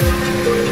Música